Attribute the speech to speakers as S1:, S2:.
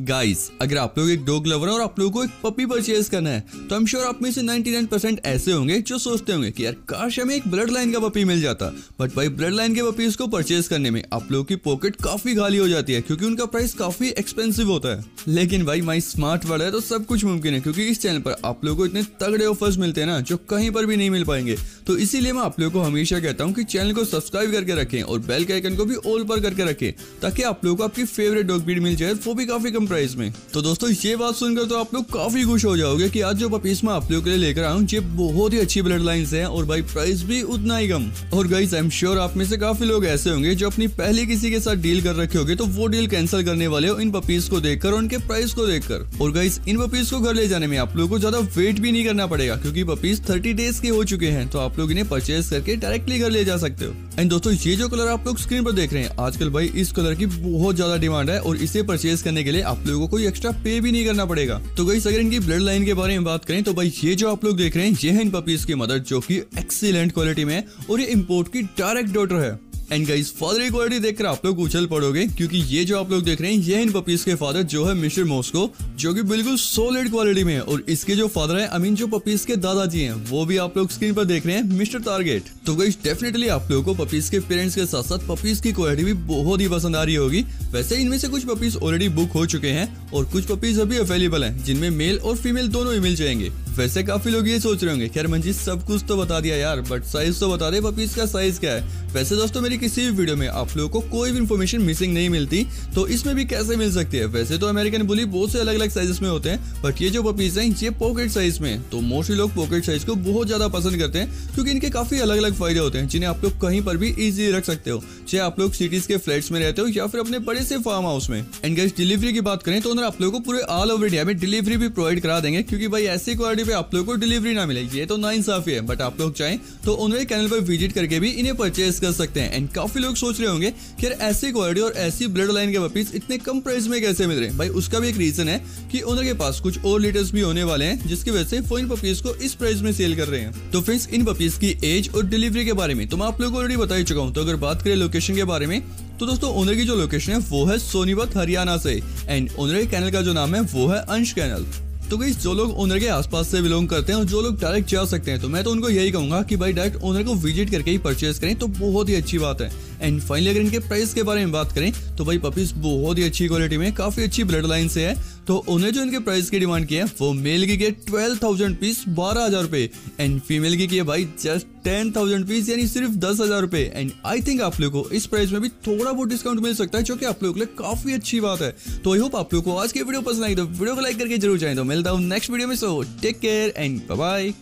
S1: Guys अगर आप लोग एक डॉग लवर हैं और आप लोगों को एक पपी परचेज करना है तो आई एम श्योर आप में से 99% ऐसे होंगे जो सोचते होंगे कि यार, काश हमें एक ब्लड लाइन का पपी मिल जाता। बट भाई ब्लड लाइन के पपीज को परचेज करने में आप लोगों की पॉकेट काफ़ी खाली हो जाती है, क्योंकि उनका प्राइस काफ़ी एक्सपेंसिव होता है। लेकिन भाई माई स्मार्ट वर्ड है तो सब कुछ मुमकिन है, क्योंकि इस चैनल पर आप लोगों को इतने तगड़े ऑफर्स मिलते हैं ना, जो कहीं पर भी नहीं मिल पाएँगे। तो इसीलिए मैं आप लोगों को हमेशा कहता हूँ कि चैनल को सब्सक्राइब करके रखें और बेल के आइकन को भी ऑल पर करके रखें, ताकि आप लोगों को आपकी फेवरेट डॉग ब्रीड मिल जाए, वो भी काफ़ी कम प्राइस में तो दोस्तों, ये बात सुनकर तो आप लोग काफ़ी खुश हो जाओगे कि आज जो पपीस मैं आप लोगों के लिए लेकर आऊँ ये बहुत ही अच्छी ब्लड लाइन है और भाई प्राइस भी उतना ही कम। और गाइस आई एम श्योर आप में से काफ़ी लोग ऐसे होंगे जो अपनी पहले किसी के साथ डील कर रखे होंगे तो वो डील कैंसिल करने वाले हो इन पपीज को देखकर और उनके प्राइस को देखकर। और गाइस इन पपीज को घर ले जाने में आप लोगों को ज़्यादा वेट भी नहीं करना पड़ेगा, क्योंकि पपीज थर्टी डेज़ के हो चुके हैं तो आप लोग इन्हें परचेज करके डायरेक्टली घर ले जा सकते हो। एंड दोस्तों, ये जो कलर आप लोग स्क्रीन पर देख रहे हैं, आजकल भाई इस कलर की बहुत ज़्यादा डिमांड है और इसे परचेज करने के लिए आप लोगों को एक्स्ट्रा पे भी नहीं करना पड़ेगा। तो गई अगर इनकी ब्लड लाइन के बारे में बात करें तो भाई ये जो आप लोग देख रहे हैं, ये है इन पपीज की मदर जो की एक्सीलेंट क्वालिटी में और ये इम्पोर्ट की डायरेक्ट डॉटर है। एंड गाइस फादर की क्वालिटी देखकर आप लोग उछल पड़ोगे, क्योंकि ये जो आप लोग देख रहे हैं, ये इन पपीज के फादर जो है मिस्टर मोस्को जो कि बिल्कुल सोलिड क्वालिटी में है। और इसके जो फादर है आई जो पपीज के दादाजी हैं, वो भी आप लोग स्क्रीन पर देख रहे हैं, मिस्टर टारगेट तो गाइस डेफिनेटली आप लोगों को पपीज के पेरेंट्स के साथ साथ पपीज की क्वालिटी भी बहुत ही पसंद आ रही होगी। वैसे इनमें से कुछ पपीज ऑलरेडी बुक हो चुके हैं, और कुछ पपीज अभी अवेलेबल हैं, जिनमें मेल और फीमेल दोनों ही मिल जाएँगे। वैसे काफ़ी लोग ये सोच रहे होंगे, खैर मंजीत सब कुछ तो बता दिया यार बट साइज़ तो बता दे पपीज का साइज़ क्या है? वैसे दोस्तों, मेरी किसी भी वीडियो में आप लोगों को कोई भी इन्फॉर्मेशन मिसिंग नहीं मिलती तो इसमें भी कैसे मिल सकती है? वैसे तो अमेरिकन बुली बहुत से अलग अलग साइजेस में होते हैं बट ये जो पपीज हैं, ये पॉकेट साइज़ में तो मोस्टली लोग पॉकेट साइज़ को बहुत ज़्यादा पसंद करते हैं, क्योंकि इनके काफ़ी अलग अलग फ़ायदे होते हैं, जिन्हें आप लोग कहीं पर भी इजिली रख सकते हो, चाहे आप लोग सिटीज़ के फ्लैट्स में रहते हो या फिर अपने बड़े से फार्म हाउस में। एंड गैस डिलीवरी की बात करें तो उन्होंने आप लोगों को पूरे ऑल ओवर इंडिया में डिलीवरी भी प्रोवाइड करा देंगे, क्योंकि भाई ऐसी क्वालिटी पे आप लोगों को डिलीवरी ना मिले, ये तो ना इंसाफी है बट आप लोग चाहें तो उन्होंने चैनल पर विज़िट करके भी इन्हें परचेज कर सकते हैं। एंड काफ़ी लोग सोच रहे होंगे कि यार ऐसी क्वालिटी और ऐसी ब्लड लाइन के पपीज इतने कम प्राइस में कैसे मिल रहे हैं? भाई, उसका भी एक रीजन है कि उनके पास कुछ और लीटर्स भी होने वाले हैं, जिसकी वजह से वो इन पपीज को इस प्राइस में सेल कर रहे हैं। तो फ्रेंड्स इन पपीज की एज और डिलीवरी के बारे में तो मैं आप लोगों को ऑलरेडी बता ही चुका हूँ। तो अगर बात करें लोकेशन के बारे में तो दोस्तों ओनर की जो लोकेशन है, वो है सोनीपत, हरियाणा से। एंड ओनर के कैनल का जो नाम है, वो है अंश कैनल तो गई जो लोग ओनर के आसपास से बिलोंग करते हैं और जो लोग डायरेक्ट जा सकते हैं तो मैं तो उनको यही कहूँगा कि भाई डायरेक्ट ओनर को विज़िट करके ही परचेज करें तो बहुत ही अच्छी बात है। एंड फाइनली अगर इनके प्राइस के बारे में बात करें तो भाई पपीज बहुत ही अच्छी क्वालिटी में, काफ़ी अच्छी ब्लड लाइन से है। तो उन्हें जो इनके प्राइस की डिमांड की है, वो मेल की ट्वेल्व थाउज़ेंड पीस बारह हज़ार रुपए। एंड फीमेल की है भाई जस्ट टेन थाउज़ेंड पीस यानी सिर्फ़ दस हज़ार रुपए। एंड आई थिंक आप लोग को इस प्राइस में भी थोड़ा बहुत डिस्काउंट मिल सकता है, जो कि आप लोगों के लिए काफ़ी अच्छी बात है। तो आई होप आप लोग को आज की वीडियो पसंद आई तो वीडियो को लाइक करके ज़रूर जाए। तो मिलता हूँ नेक्स्ट वीडियो में so take care and bye